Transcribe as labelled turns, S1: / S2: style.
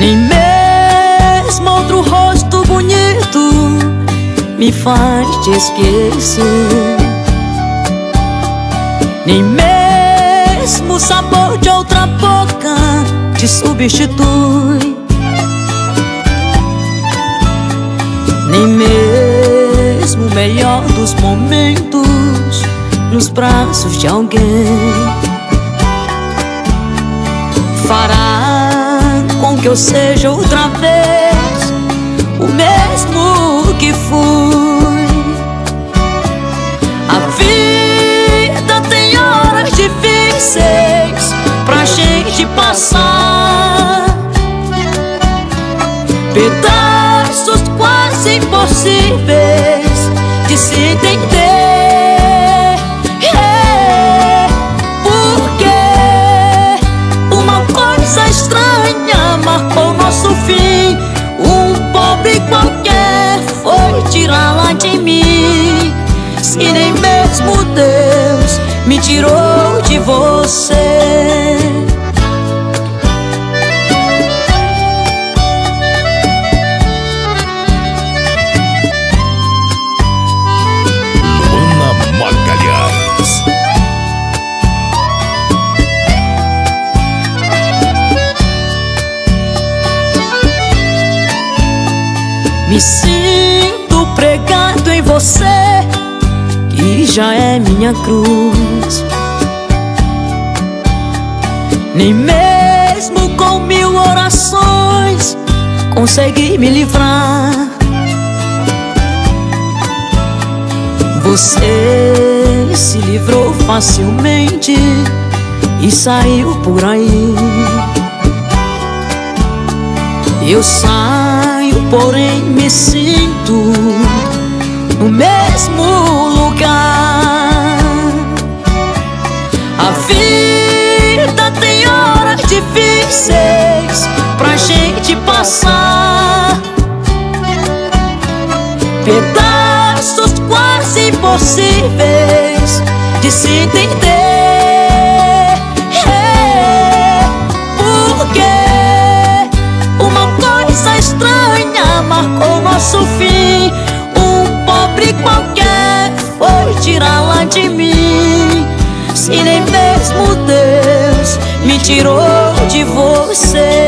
S1: Nem mesmo outro rosto bonito me faz te esquecer. Nem mesmo o sabor de outra boca te substitui. Nem mesmo o melhor dos momentos nos braços de alguém fará que eu seja outra vez o mesmo que fui. A vida tem horas difíceis pra gente passar. Pedaços quase impossíveis de se entender. Tirou de você.
S2: Magalhães.
S1: Me sinto pregado em você, já é minha cruz. Nem mesmo com mil orações consegui me livrar. Você se livrou facilmente e saiu por aí. Eu saio, porém me sinto no mesmo lugar. Impossíveis de se entender. É, porque uma coisa estranha marcou nosso fim. Um pobre qualquer foi tirá-la de mim. Se nem mesmo Deus me tirou de você.